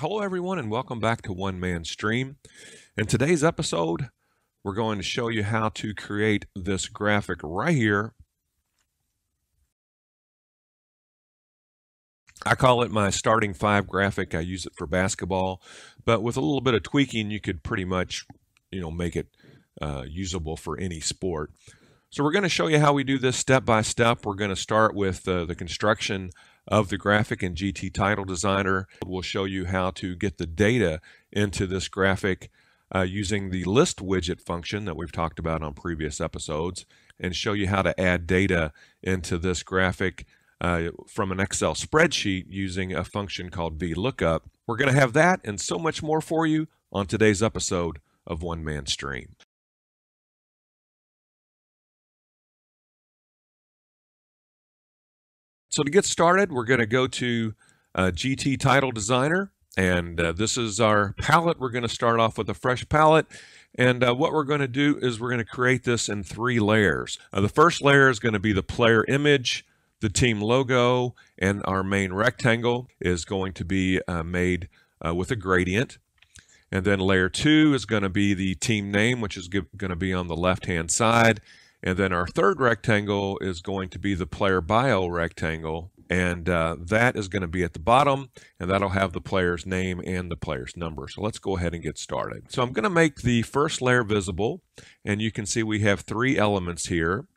Hello, everyone, and welcome back to One Man Stream. In today's episode, we're going to show you how to create this graphic right here. I call it my starting five graphic. I use it for basketball, but with a little bit of tweaking, you could pretty much, you know, make it uh, usable for any sport. So we're going to show you how we do this step by step. We're going to start with uh, the construction of the graphic in GT Title Designer. We'll show you how to get the data into this graphic uh, using the list widget function that we've talked about on previous episodes and show you how to add data into this graphic uh, from an Excel spreadsheet using a function called VLOOKUP. We're going to have that and so much more for you on today's episode of One Man Stream. So to get started, we're going to go to uh, GT Title Designer, and uh, this is our palette. We're going to start off with a fresh palette, and uh, what we're going to do is we're going to create this in three layers. Uh, the first layer is going to be the player image, the team logo, and our main rectangle is going to be uh, made uh, with a gradient. And then layer two is going to be the team name, which is going to be on the left-hand side. And then our third rectangle is going to be the player bio rectangle. And uh, that is going to be at the bottom, and that'll have the player's name and the player's number. So let's go ahead and get started. So I'm going to make the first layer visible, and you can see we have three elements here.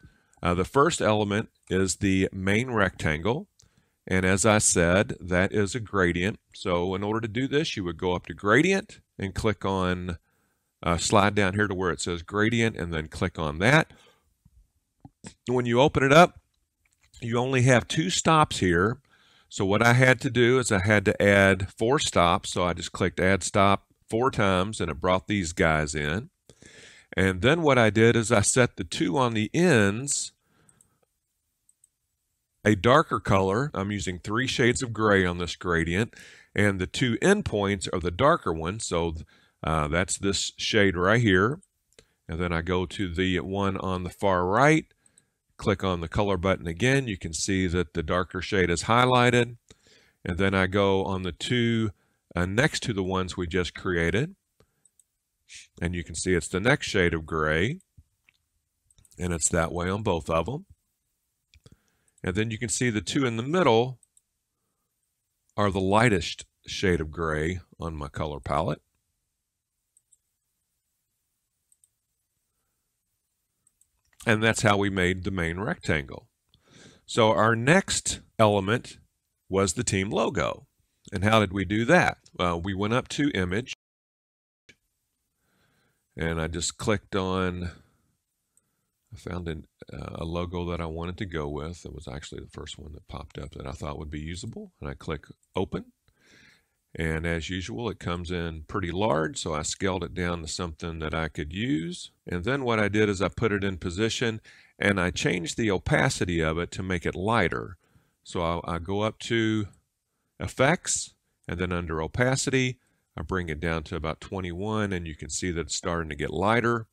Uh, the first element is the main rectangle. And as I said, that is a gradient. So in order to do this, you would go up to gradient and click on, uh, slide down here to where it says gradient and then click on that. When you open it up, you only have two stops here. So what I had to do is I had to add four stops. So I just clicked add stop four times and it brought these guys in. And then what I did is I set the two on the ends a darker color. I'm using three shades of gray on this gradient. And the two endpoints are the darker ones. So uh, that's this shade right here. And then I go to the one on the far right click on the color button again, you can see that the darker shade is highlighted. And then I go on the two uh, next to the ones we just created. And you can see it's the next shade of gray. And it's that way on both of them. And then you can see the two in the middle are the lightest shade of gray on my color palette. And that's how we made the main rectangle. So our next element was the team logo. And how did we do that? Well, we went up to image and I just clicked on, I found an, uh, a logo that I wanted to go with. It was actually the first one that popped up that I thought would be usable. And I click open. And as usual, it comes in pretty large, so I scaled it down to something that I could use. And then what I did is I put it in position and I changed the opacity of it to make it lighter. So I, I go up to Effects, and then under Opacity, I bring it down to about 21, and you can see that it's starting to get lighter.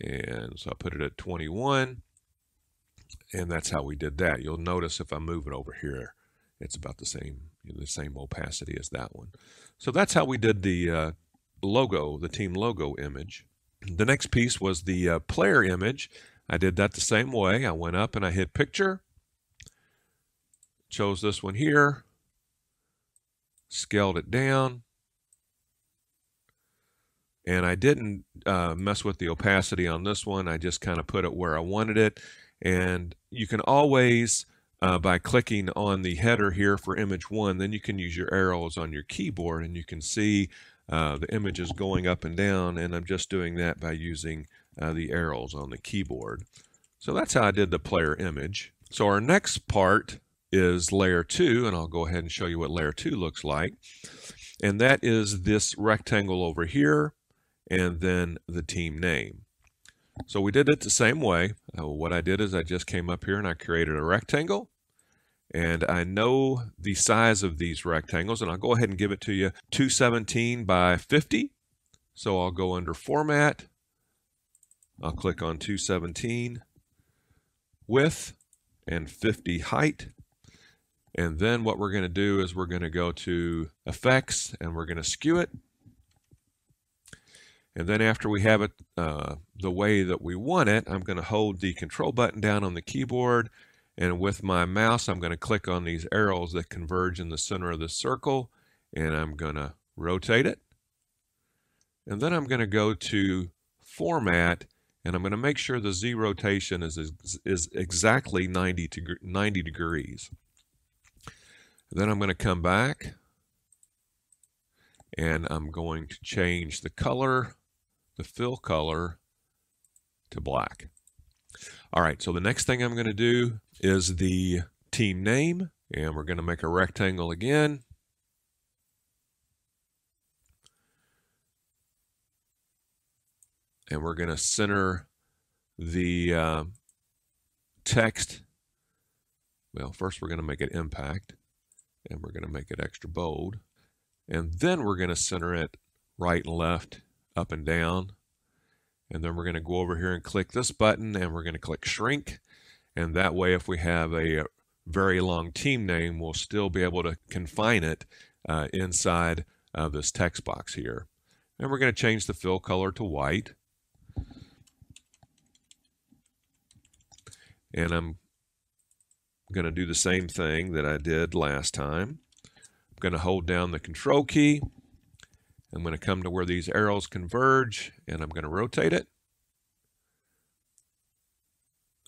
And so I put it at 21, and that's how we did that. You'll notice if I move it over here, it's about the same the same opacity as that one. So that's how we did the uh, logo, the team logo image. The next piece was the uh, player image. I did that the same way. I went up and I hit picture, chose this one here, scaled it down, and I didn't uh, mess with the opacity on this one. I just kind of put it where I wanted it. And you can always uh, by clicking on the header here for image one, then you can use your arrows on your keyboard and you can see uh, the images going up and down and I'm just doing that by using uh, the arrows on the keyboard. So that's how I did the player image. So our next part is layer two and I'll go ahead and show you what layer two looks like. And that is this rectangle over here and then the team name. So we did it the same way. Uh, what I did is I just came up here and I created a rectangle. And I know the size of these rectangles, and I'll go ahead and give it to you 217 by 50. So I'll go under Format. I'll click on 217 width and 50 height. And then what we're going to do is we're going to go to effects and we're going to skew it. And then after we have it uh, the way that we want it, I'm going to hold the control button down on the keyboard. And with my mouse, I'm going to click on these arrows that converge in the center of the circle. And I'm going to rotate it. And then I'm going to go to Format and I'm going to make sure the Z rotation is, is, is exactly 90, to, 90 degrees. Then I'm going to come back and I'm going to change the color, the fill color to black. All right, so the next thing I'm going to do is the team name and we're going to make a rectangle again. and we're going to center the uh, text. Well, first we're going to make it impact, and we're going to make it extra bold. And then we're going to center it right and left, up and down. And then we're going to go over here and click this button, and we're going to click shrink. And that way, if we have a very long team name, we'll still be able to confine it uh, inside of this text box here. And we're going to change the fill color to white. And I'm going to do the same thing that I did last time. I'm going to hold down the control key. I'm going to come to where these arrows converge and I'm going to rotate it.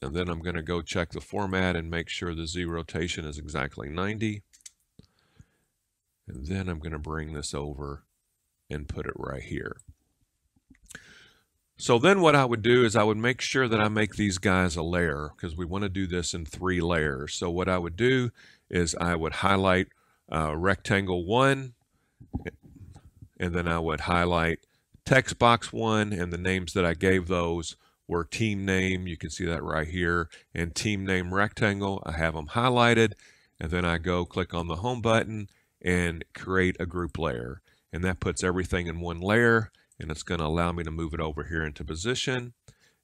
And then I'm going to go check the format and make sure the Z rotation is exactly 90. And then I'm going to bring this over and put it right here. So then what I would do is I would make sure that I make these guys a layer because we want to do this in three layers. So what I would do is I would highlight uh, rectangle one and then I would highlight text box one and the names that I gave those were team name. You can see that right here and team name rectangle. I have them highlighted and then I go click on the home button and create a group layer. And that puts everything in one layer and it's going to allow me to move it over here into position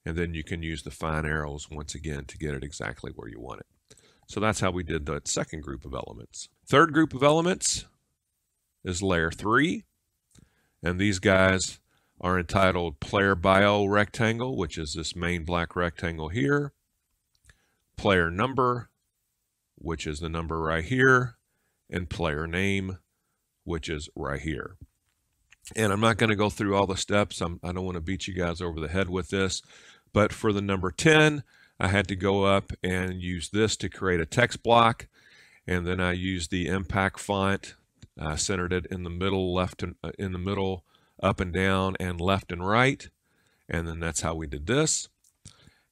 and then you can use the fine arrows once again to get it exactly where you want it. So that's how we did the second group of elements. Third group of elements is layer 3 and these guys are entitled player bio rectangle which is this main black rectangle here player number which is the number right here and player name which is right here and I'm not going to go through all the steps. I'm, I do not want to beat you guys over the head with this. But for the number 10, I had to go up and use this to create a text block. And then I used the impact font. I centered it in the middle, left and uh, in the middle, up and down, and left and right. And then that's how we did this.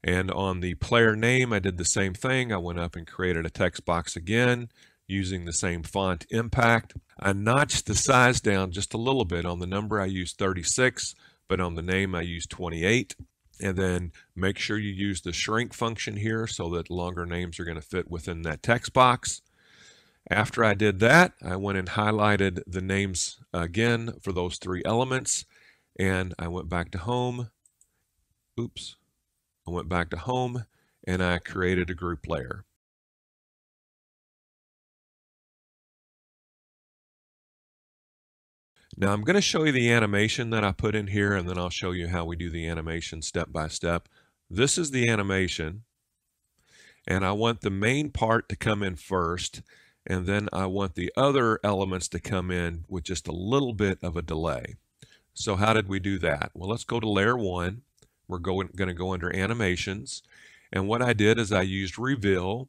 And on the player name, I did the same thing. I went up and created a text box again using the same font impact. I notched the size down just a little bit. On the number, I used 36, but on the name, I used 28. And then make sure you use the shrink function here so that longer names are going to fit within that text box. After I did that, I went and highlighted the names again for those three elements. And I went back to home. Oops. I went back to home and I created a group layer. Now I'm going to show you the animation that I put in here and then I'll show you how we do the animation step by step. This is the animation and I want the main part to come in first and then I want the other elements to come in with just a little bit of a delay. So how did we do that? Well, let's go to layer one. We're going, going to go under animations. And what I did is I used reveal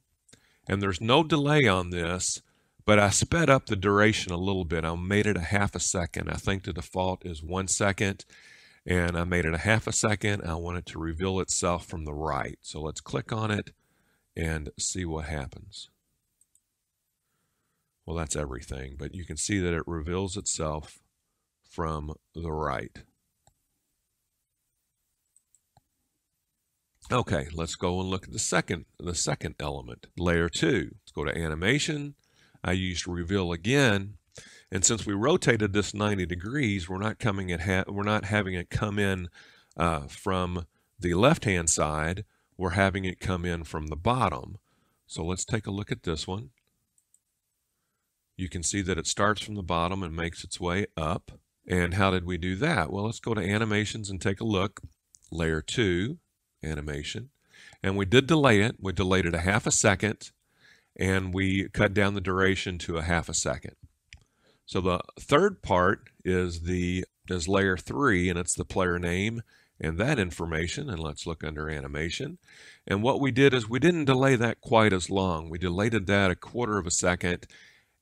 and there's no delay on this but I sped up the duration a little bit. I made it a half a second. I think the default is one second, and I made it a half a second. I want it to reveal itself from the right. So let's click on it and see what happens. Well, that's everything, but you can see that it reveals itself from the right. Okay, let's go and look at the second, the second element, layer two. Let's go to animation, I used reveal again. And since we rotated this 90 degrees, we're not coming at we're not having it come in uh, from the left-hand side. We're having it come in from the bottom. So let's take a look at this one. You can see that it starts from the bottom and makes its way up. And how did we do that? Well, let's go to animations and take a look. Layer 2, animation. And we did delay it. We delayed it a half a second and we cut down the duration to a half a second. So the third part is the is layer 3 and it's the player name and that information and let's look under animation and what we did is we didn't delay that quite as long we delayed that a quarter of a second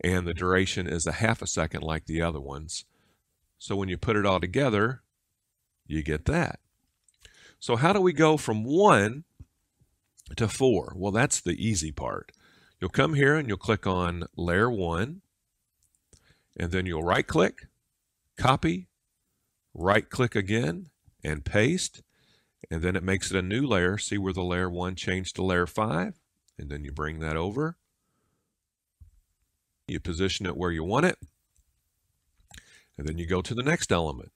and the duration is a half a second like the other ones. So when you put it all together you get that. So how do we go from 1 to 4 well that's the easy part. You'll come here and you'll click on layer 1 and then you'll right click copy right click again and paste and then it makes it a new layer. See where the layer 1 changed to layer 5 and then you bring that over you position it where you want it and then you go to the next element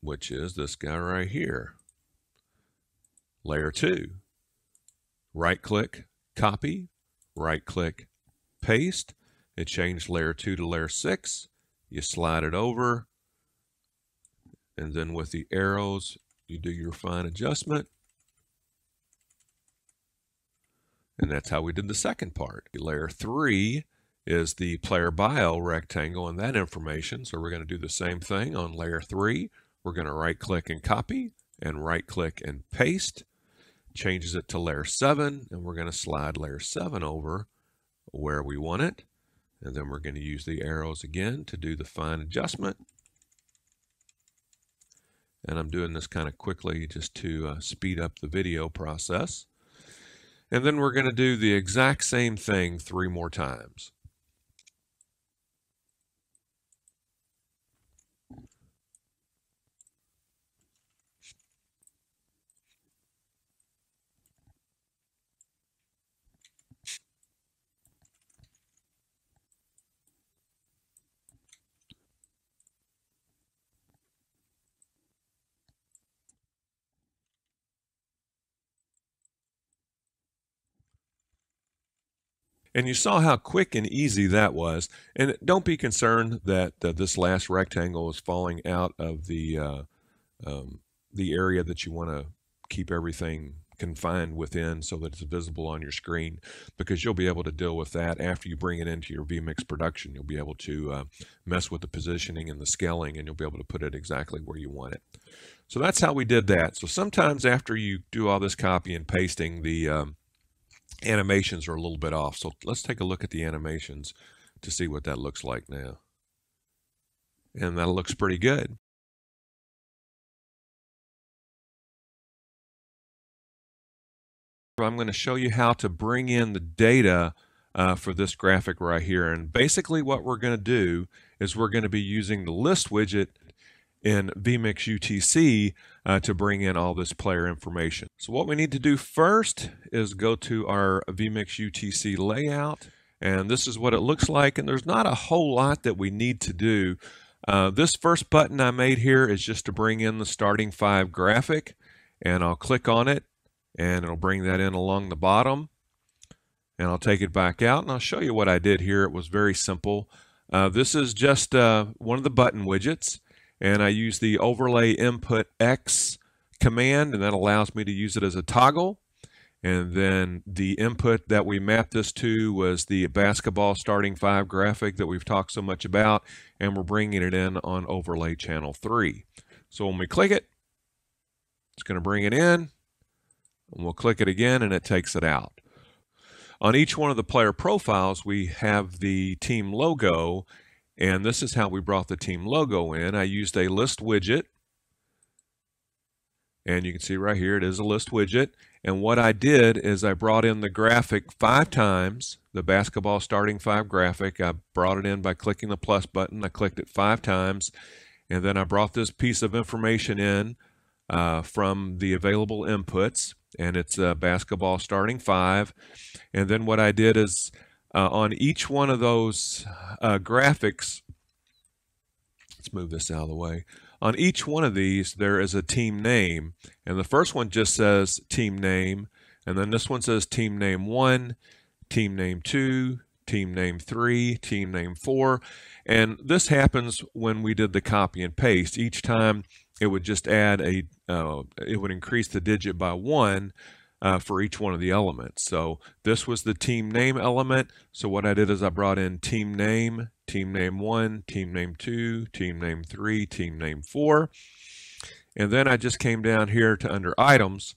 which is this guy right here. Layer 2 right click copy. Right click paste. It changed layer 2 to layer 6 you slide it over and then with the arrows, you do your fine adjustment. And that's how we did the second part. Layer three is the player bio rectangle and that information. So we're going to do the same thing on layer three. We're going to right click and copy and right click and paste. Changes it to layer seven and we're going to slide layer seven over where we want it. And then we're going to use the arrows again to do the fine adjustment. And I'm doing this kind of quickly just to uh, speed up the video process. And then we're going to do the exact same thing three more times. And you saw how quick and easy that was. And don't be concerned that uh, this last rectangle is falling out of the, uh, um, the area that you want to keep everything confined within so that it's visible on your screen because you'll be able to deal with that after you bring it into your vMix production. You'll be able to uh, mess with the positioning and the scaling and you'll be able to put it exactly where you want it. So that's how we did that. So sometimes after you do all this copy and pasting, the um, animations are a little bit off. So let's take a look at the animations to see what that looks like now. And that looks pretty good. I'm going to show you how to bring in the data uh, for this graphic right here. And basically what we're going to do is we're going to be using the list widget in vMix UTC uh, to bring in all this player information. So what we need to do first is go to our vMix UTC layout and this is what it looks like and there's not a whole lot that we need to do. Uh, this first button I made here is just to bring in the starting five graphic and I'll click on it and it'll bring that in along the bottom and I'll take it back out and I'll show you what I did here. It was very simple. Uh, this is just uh, one of the button widgets and I use the overlay input X command and that allows me to use it as a toggle. And then the input that we mapped this to was the basketball starting five graphic that we've talked so much about and we're bringing it in on overlay channel 3 so when we click it it's going to bring it in and we'll click it again and it takes it out. On each one of the player profiles we have the team logo and this is how we brought the team logo in. I used a list widget. And you can see right here, it is a list widget. And what I did is I brought in the graphic five times, the basketball starting five graphic. I brought it in by clicking the plus button. I clicked it five times. And then I brought this piece of information in uh, from the available inputs. And it's a basketball starting five. And then what I did is uh, on each one of those uh, graphics, let's move this out of the way. On each one of these, there is a team name, and the first one just says team name, and then this one says team name one, team name two, team name 3, team name 4. And this happens when we did the copy and paste. Each time it would just add a, uh, it would increase the digit by 1 uh, for each one of the elements. So this was the team name element. So what I did is I brought in team name, team name 1, team name 2, team name 3, team name 4. And then I just came down here to under items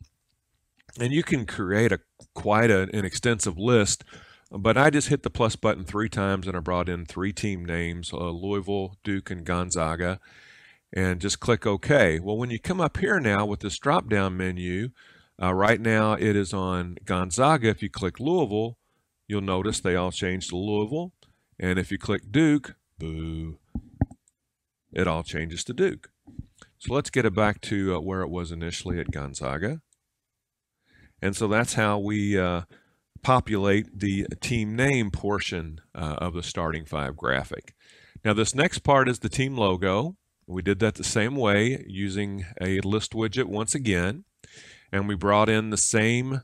and you can create a quite a, an extensive list but I just hit the plus button three times and I brought in three team names, uh, Louisville, Duke, and Gonzaga, and just click OK. Well, when you come up here now with this drop-down menu, uh, right now it is on Gonzaga. If you click Louisville, you'll notice they all changed to Louisville. And if you click Duke, boo, it all changes to Duke. So let's get it back to uh, where it was initially at Gonzaga. And so that's how we uh, populate the team name portion uh, of the starting five graphic. Now this next part is the team logo. We did that the same way using a list widget once again. And we brought in the same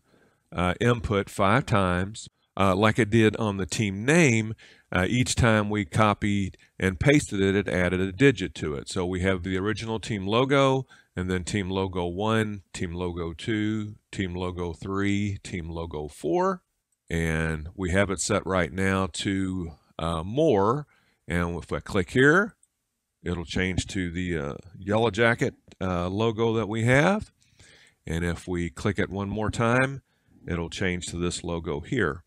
uh, input five times. Uh, like it did on the team name, uh, each time we copied and pasted it, it added a digit to it. So we have the original team logo, and then team logo 1, team logo 2, team logo 3, team logo 4. And we have it set right now to uh, more. And if I click here, it'll change to the uh, Yellow Jacket uh, logo that we have. And if we click it one more time, it'll change to this logo here.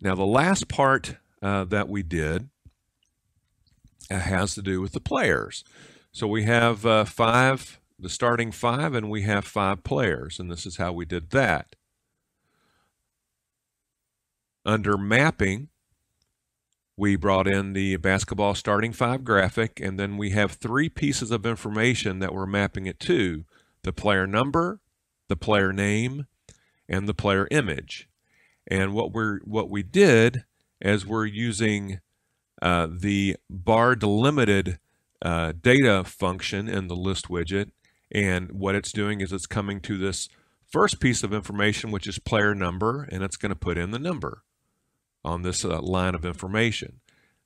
Now, the last part uh, that we did uh, has to do with the players. So we have uh, five, the starting five, and we have five players, and this is how we did that. Under mapping, we brought in the basketball starting five graphic, and then we have three pieces of information that we're mapping it to, the player number, the player name, and the player image. And what we're what we did as we're using uh, the bar delimited uh, data function in the list widget, and what it's doing is it's coming to this first piece of information, which is player number, and it's going to put in the number on this uh, line of information.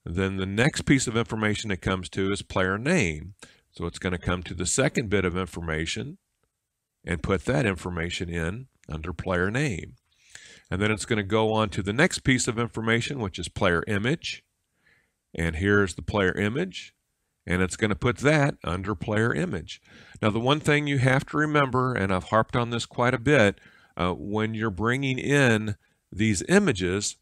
Then the next piece of information it comes to is player name. So it's going to come to the second bit of information and put that information in under player name. And then it's going to go on to the next piece of information, which is player image. And here's the player image. And it's going to put that under player image. Now, the one thing you have to remember, and I've harped on this quite a bit, uh, when you're bringing in these images,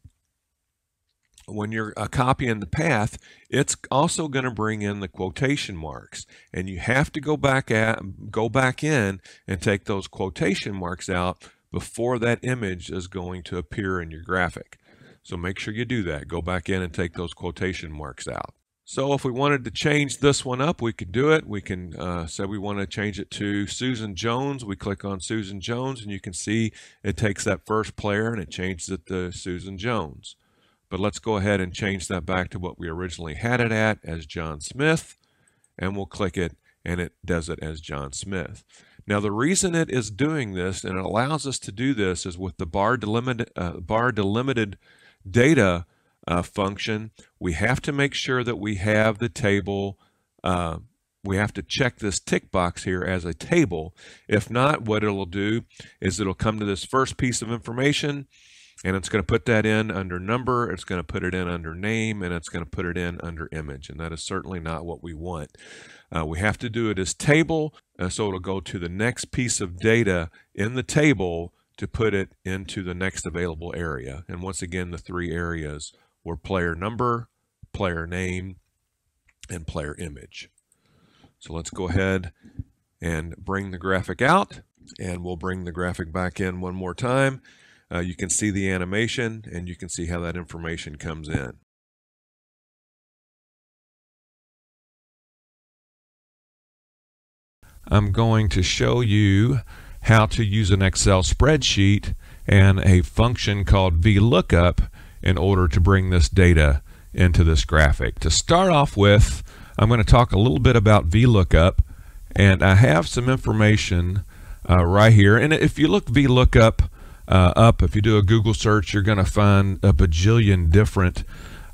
when you're uh, copying the path, it's also going to bring in the quotation marks, and you have to go back at go back in and take those quotation marks out before that image is going to appear in your graphic. So make sure you do that. Go back in and take those quotation marks out. So if we wanted to change this one up, we could do it. We can uh, say we want to change it to Susan Jones. We click on Susan Jones and you can see it takes that first player and it changes it to Susan Jones. But let's go ahead and change that back to what we originally had it at as John Smith. And we'll click it and it does it as John Smith. Now, the reason it is doing this and it allows us to do this is with the bar delimited, uh, bar delimited data uh, function, we have to make sure that we have the table, uh, we have to check this tick box here as a table. If not, what it'll do is it'll come to this first piece of information and it's going to put that in under number, it's going to put it in under name, and it's going to put it in under image. And that is certainly not what we want. Uh, we have to do it as table, uh, so it'll go to the next piece of data in the table to put it into the next available area. And once again, the three areas were player number, player name, and player image. So let's go ahead and bring the graphic out, and we'll bring the graphic back in one more time. Uh, you can see the animation, and you can see how that information comes in. I'm going to show you how to use an Excel spreadsheet and a function called VLOOKUP in order to bring this data into this graphic. To start off with, I'm going to talk a little bit about VLOOKUP and I have some information uh, right here and if you look VLOOKUP uh, up, if you do a Google search, you're going to find a bajillion different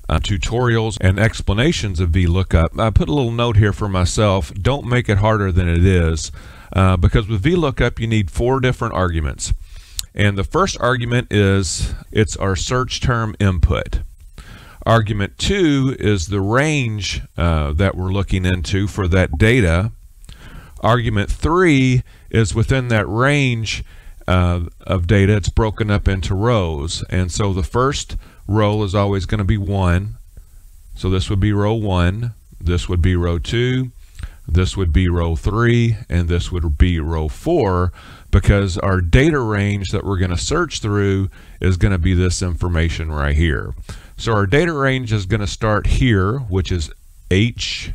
uh, tutorials and explanations of VLOOKUP. I put a little note here for myself. Don't make it harder than it is uh, because with VLOOKUP you need four different arguments. And the first argument is it's our search term input. Argument two is the range uh, that we're looking into for that data. Argument three is within that range uh, of data, it's broken up into rows. And so the first row is always going to be 1. So this would be row 1, this would be row 2, this would be row 3, and this would be row 4 because our data range that we're going to search through is going to be this information right here. So our data range is going to start here, which is H,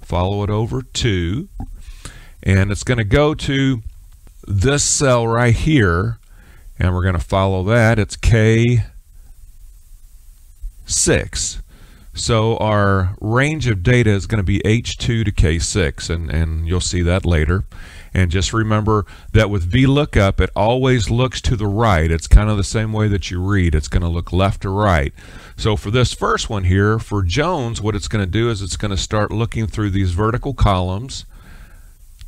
follow it over 2, and it's going to go to this cell right here, and we're going to follow that. It's K6. So our range of data is going to be H2 to K6, and, and you'll see that later. And just remember that with VLOOKUP, it always looks to the right. It's kind of the same way that you read. It's going to look left to right. So for this first one here, for Jones, what it's going to do is it's going to start looking through these vertical columns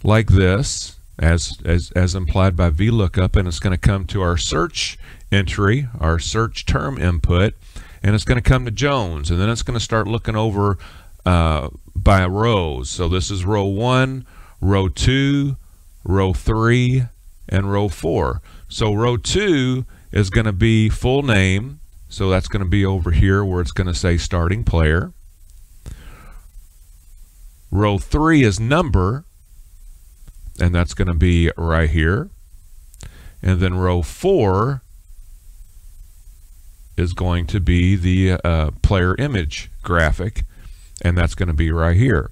like this, as, as, as implied by VLOOKUP, and it's going to come to our search entry, our search term input, and it's going to come to Jones, and then it's going to start looking over uh, by rows. So this is row 1, row 2, row 3, and row 4. So row 2 is going to be full name, so that's going to be over here where it's going to say starting player. Row 3 is number, and that's going to be right here. And then row 4 is going to be the uh, player image graphic, and that's going to be right here.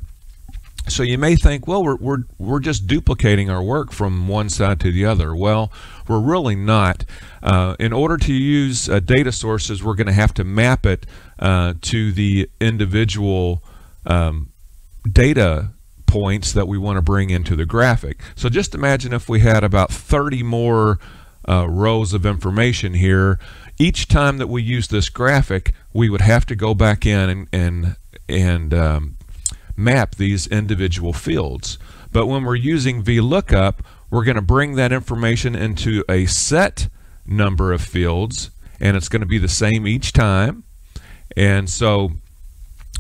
So you may think, well, we're, we're, we're just duplicating our work from one side to the other. Well, we're really not. Uh, in order to use uh, data sources, we're going to have to map it uh, to the individual um, data points that we want to bring into the graphic. So just imagine if we had about 30 more uh, rows of information here. Each time that we use this graphic, we would have to go back in and, and, and um, map these individual fields. But when we're using VLOOKUP, we're going to bring that information into a set number of fields, and it's going to be the same each time. And so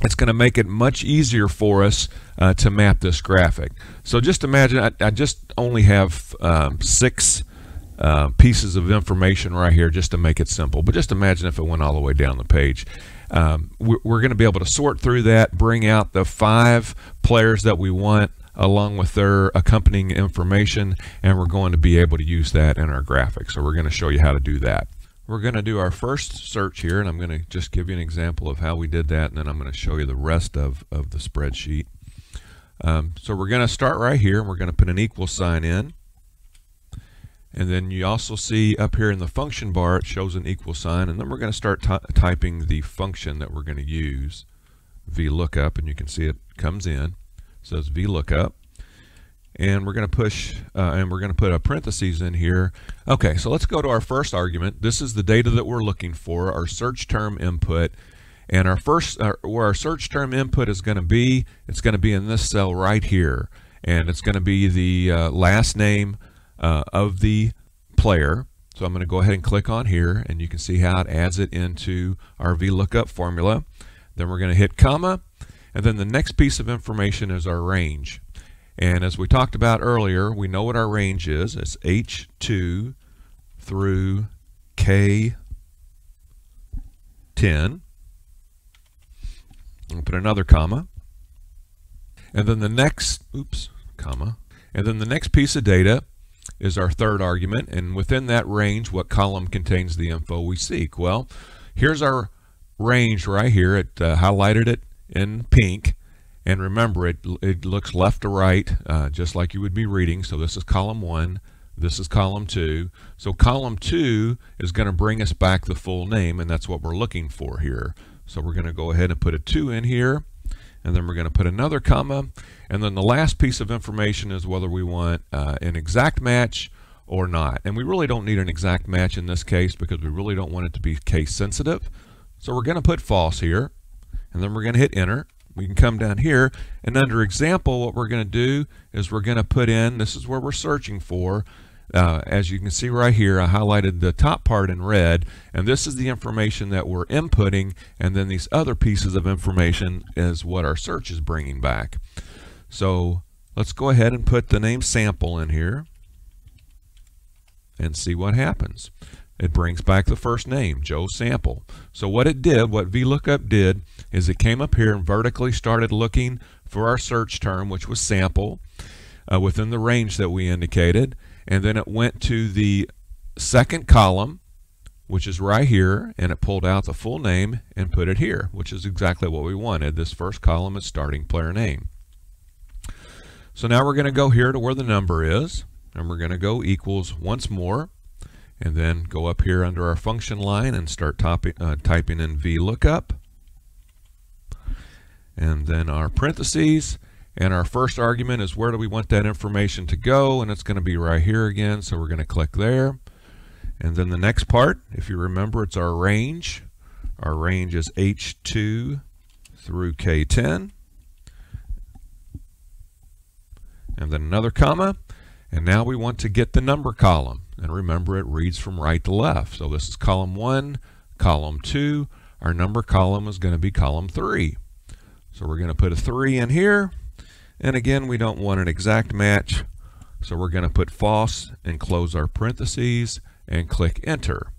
it's going to make it much easier for us uh, to map this graphic. So just imagine, I, I just only have um, six uh, pieces of information right here just to make it simple. But just imagine if it went all the way down the page. Um, we're, we're going to be able to sort through that, bring out the five players that we want along with their accompanying information, and we're going to be able to use that in our graphic. So we're going to show you how to do that. We're going to do our first search here, and I'm going to just give you an example of how we did that, and then I'm going to show you the rest of, of the spreadsheet. Um, so we're going to start right here, and we're going to put an equal sign in. And then you also see up here in the function bar, it shows an equal sign. And then we're going to start typing the function that we're going to use, VLOOKUP. And you can see it comes in. Says VLOOKUP. And we're going to push, uh, and we're going to put a parentheses in here. Okay, so let's go to our first argument. This is the data that we're looking for, our search term input. And our first, uh, where our search term input is going to be, it's going to be in this cell right here. And it's going to be the uh, last name, uh, of the player. So I'm going to go ahead and click on here and you can see how it adds it into our VLOOKUP formula. Then we're going to hit comma and then the next piece of information is our range. And as we talked about earlier, we know what our range is. It's H2 through K10. I'll put another comma. And then the next, oops, comma. And then the next piece of data is our third argument. And within that range, what column contains the info we seek? Well, here's our range right here. It uh, highlighted it in pink. And remember, it, it looks left to right, uh, just like you would be reading. So this is column one. This is column two. So column two is going to bring us back the full name, and that's what we're looking for here. So we're going to go ahead and put a two in here and then we're going to put another comma and then the last piece of information is whether we want uh, an exact match or not. And we really don't need an exact match in this case because we really don't want it to be case sensitive. So we're going to put false here, and then we're going to hit enter. We can come down here, and under example, what we're going to do is we're going to put in, this is where we're searching for, uh, as you can see right here, I highlighted the top part in red, and this is the information that we're inputting, and then these other pieces of information is what our search is bringing back. So let's go ahead and put the name sample in here and see what happens. It brings back the first name, Joe Sample. So what it did, what VLOOKUP did, is it came up here and vertically started looking for our search term, which was sample, uh, within the range that we indicated. And then it went to the second column, which is right here, and it pulled out the full name and put it here, which is exactly what we wanted. This first column is starting player name. So now we're going to go here to where the number is and we're going to go equals once more and then go up here under our function line and start topping, uh, typing in VLOOKUP. And then our parentheses and our first argument is where do we want that information to go? And it's going to be right here again so we're going to click there. And then the next part if you remember it's our range. Our range is H2 through K10 and then another comma. And now we want to get the number column. And remember, it reads from right to left. So this is column 1, column 2. Our number column is going to be column 3. So we're going to put a 3 in here. And again, we don't want an exact match. So we're going to put false and close our parentheses and click enter.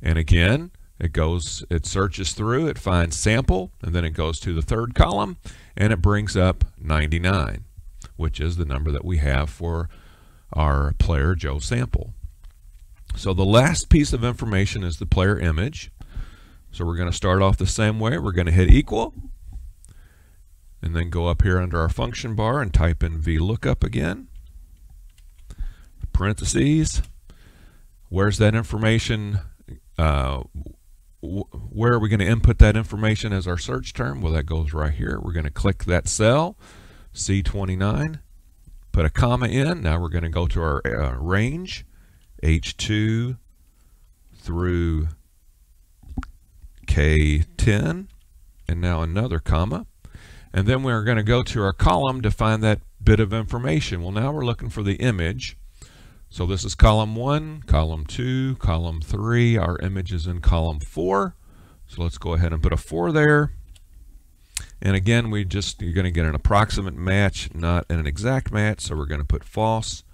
And again, it goes, it searches through, it finds sample, and then it goes to the third column, and it brings up 99, which is the number that we have for our player Joe sample. So the last piece of information is the player image. So we're going to start off the same way. We're going to hit equal and then go up here under our function bar and type in VLOOKUP again. Parentheses. Where's that information? Uh, where are we going to input that information as our search term? Well, that goes right here. We're going to click that cell, C29, put a comma in. Now we're going to go to our uh, range, H2 through K10, and now another comma. And then we're going to go to our column to find that bit of information. Well, now we're looking for the image. So this is column 1, column 2, column 3. Our image is in column 4. So let's go ahead and put a 4 there. And again, we just you're going to get an approximate match, not an exact match. So we're going to put false,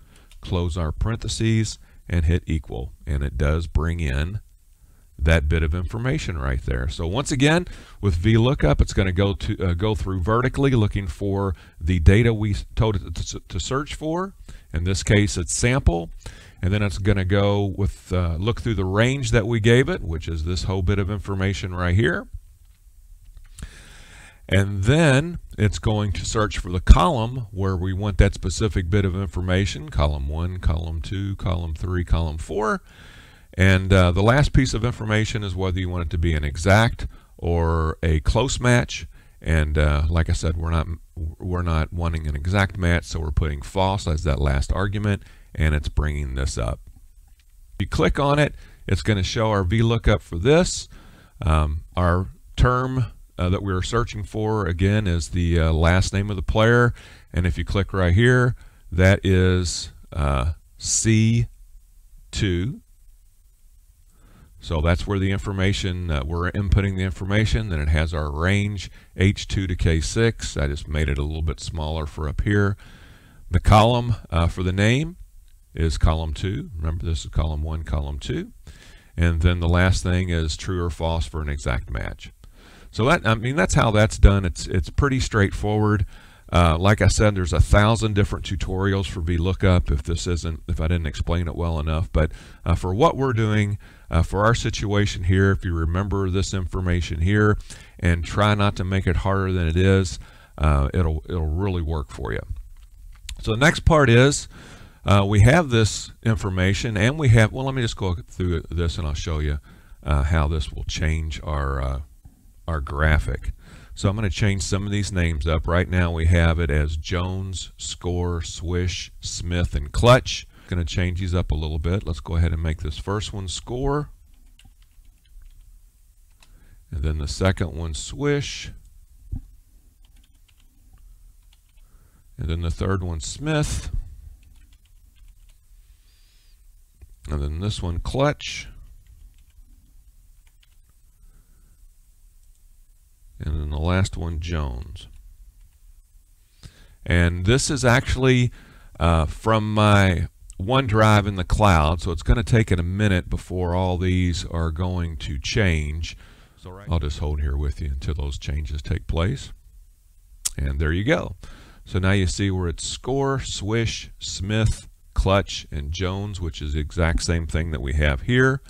close our parentheses, and hit equal. And it does bring in that bit of information right there. So once again, with VLOOKUP, it's going to go to uh, go through vertically, looking for the data we told it to, to search for. In this case, it's sample. And then it's going to go with uh, look through the range that we gave it, which is this whole bit of information right here. And then it's going to search for the column where we want that specific bit of information, column 1, column 2, column 3, column 4. And uh, the last piece of information is whether you want it to be an exact or a close match. And uh, like I said, we're not we're not wanting an exact match, so we're putting false as that last argument, and it's bringing this up. If you click on it, it's going to show our VLOOKUP for this. Um, our term uh, that we are searching for again is the uh, last name of the player. And if you click right here that is uh, C2 so that's where the information uh, we're inputting the information. Then it has our range H2 to K6 I just made it a little bit smaller for up here. The column uh, for the name is column 2 remember this is column 1 column 2 and then the last thing is true or false for an exact match so that I mean that's how that's done. It's it's pretty straightforward. Uh, like I said, there's a thousand different tutorials for VLOOKUP if this isn't if I didn't explain it well enough. But uh, for what we're doing, uh, for our situation here, if you remember this information here and try not to make it harder than it is, uh, it'll it'll really work for you. So the next part is uh, we have this information and we have well let me just go through this and I'll show you uh, how this will change our our graphic. So I'm going to change some of these names up. Right now we have it as Jones, Score, Swish, Smith, and Clutch. Going to change these up a little bit. Let's go ahead and make this first one score. And then the second one swish. And then the third one Smith. And then this one clutch. And then the last one Jones. And this is actually uh, from my OneDrive in the cloud, so it's going to take it a minute before all these are going to change. So right I'll just hold here with you until those changes take place. And there you go. So now you see where it's score, swish, Smith, clutch, and Jones, which is the exact same thing that we have here.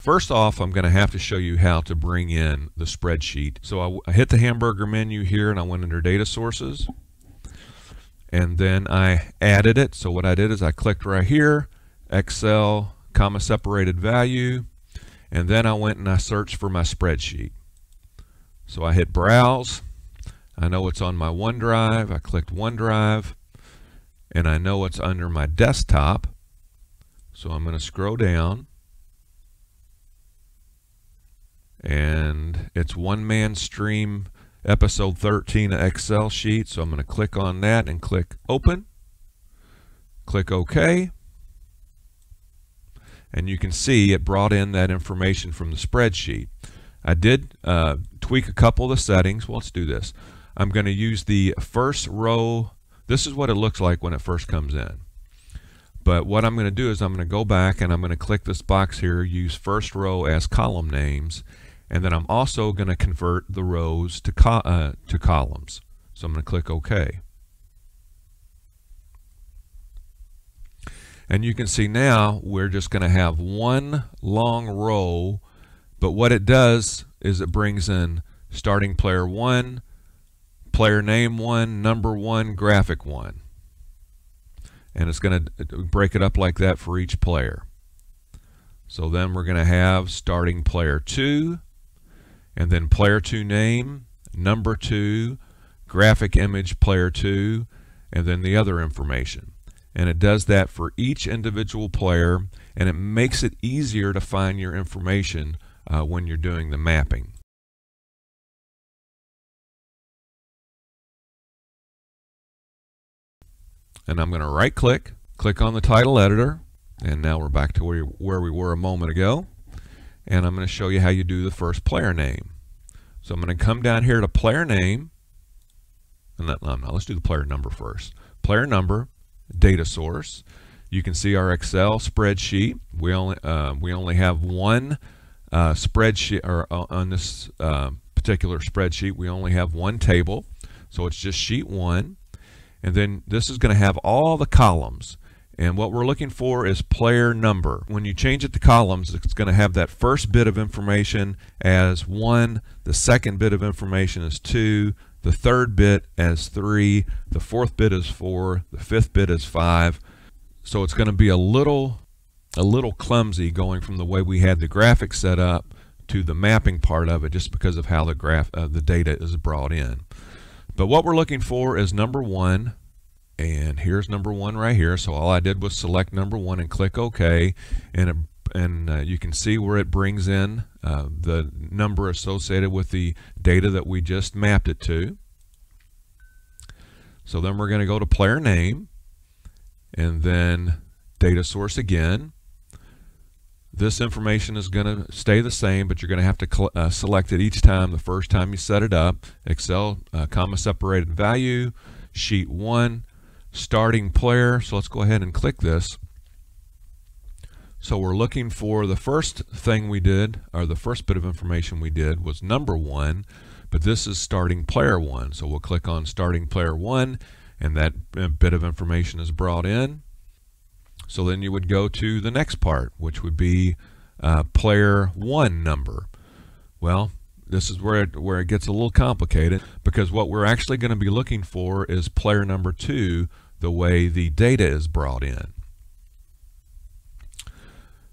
First off, I'm going to have to show you how to bring in the spreadsheet. So I, hit the hamburger menu here and I went under data sources and then I added it. So what I did is I clicked right here, Excel, comma separated value, and then I went and I searched for my spreadsheet. So I hit browse. I know it's on my OneDrive. I clicked OneDrive and I know it's under my desktop. So I'm going to scroll down and it's one man stream episode 13 of Excel sheet. So I'm going to click on that and click open. Click OK. And you can see it brought in that information from the spreadsheet. I did uh, tweak a couple of the settings. Well, let's do this. I'm going to use the first row. This is what it looks like when it first comes in. But what I'm going to do is I'm going to go back and I'm going to click this box here, use first row as column names, and then I'm also going to convert the rows to, co uh, to columns. So I'm going to click OK. And you can see now we're just going to have one long row, but what it does is it brings in starting player 1, player name 1, number 1, graphic 1. And it's going to break it up like that for each player. So then we're going to have starting player 2, and then player 2 name, number 2, graphic image player 2, and then the other information. And it does that for each individual player, and it makes it easier to find your information uh, when you're doing the mapping. And I'm going to right click, click on the title editor, and now we're back to where, where we were a moment ago and I'm going to show you how you do the first player name. So I'm going to come down here to player name, and let, no, let's do the player number first. Player number, data source. You can see our Excel spreadsheet. We only uh, we only have one uh, spreadsheet, or uh, on this uh, particular spreadsheet, we only have one table. So it's just sheet one. And then this is going to have all the columns. And what we're looking for is player number. When you change it to columns, it's going to have that first bit of information as 1, the second bit of information is 2, the third bit as 3, the fourth bit is 4, the fifth bit is 5. So it's going to be a little a little clumsy going from the way we had the graphic set up to the mapping part of it just because of how the graph uh, the data is brought in. But what we're looking for is number 1, and here's number one right here. So all I did was select number one and click OK. And it, and uh, you can see where it brings in uh, the number associated with the data that we just mapped it to. So then we're going to go to player name and then data source again. This information is going to stay the same but you're going to have to uh, select it each time. The first time you set it up Excel uh, comma separated value sheet 1 starting player. So let's go ahead and click this. So we're looking for the first thing we did, or the first bit of information we did was number one, but this is starting player one. So we'll click on starting player one, and that bit of information is brought in. So then you would go to the next part, which would be uh, player one number. Well, this is where it, where it gets a little complicated because what we're actually going to be looking for is player number two, the way the data is brought in.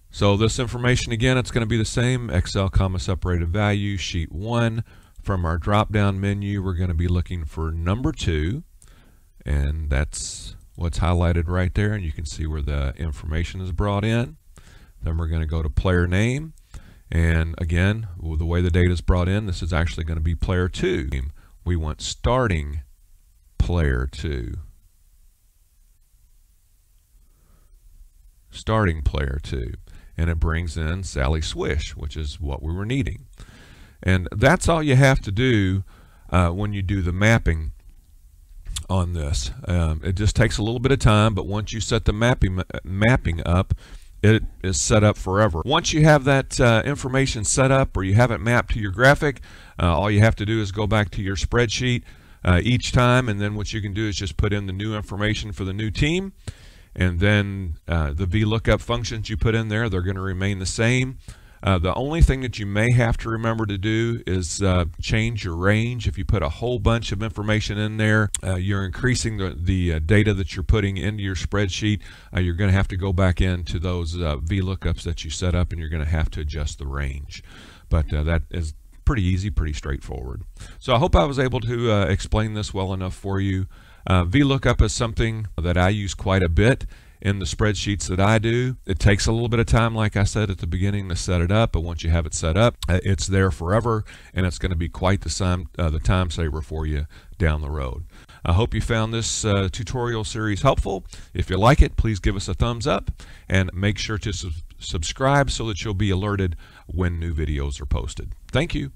So this information again, it's going to be the same, Excel comma separated value, sheet one, from our drop down menu, we're going to be looking for number two, and that's what's highlighted right there, and you can see where the information is brought in. Then we're going to go to player name, and again, the way the data is brought in, this is actually going to be player two. We want starting player two. Starting player two. And it brings in Sally Swish, which is what we were needing. And that's all you have to do uh, when you do the mapping on this. Um, it just takes a little bit of time, but once you set the mapping mapping up, it is set up forever. Once you have that uh, information set up or you have it mapped to your graphic, uh, all you have to do is go back to your spreadsheet uh, each time, and then what you can do is just put in the new information for the new team, and then uh, the VLOOKUP functions you put in there, they're going to remain the same. Uh, the only thing that you may have to remember to do is uh, change your range. If you put a whole bunch of information in there, uh, you're increasing the, the uh, data that you're putting into your spreadsheet. Uh, you're going to have to go back into those uh, VLOOKUPs that you set up and you're going to have to adjust the range. But that is pretty easy, pretty straightforward. So I hope I was able to explain this well enough for you. VLOOKUP is something that I use quite a bit in the spreadsheets that I do. It takes a little bit of time, like I said at the beginning, to set it up, but once you have it set up, uh, it's there forever, and it's going to be quite the time, uh, the time saver for you down the road. I hope you found this uh, tutorial series helpful. If you like it, please give us a thumbs up, and make sure to su subscribe so that you'll be alerted when new videos are posted. Thank you.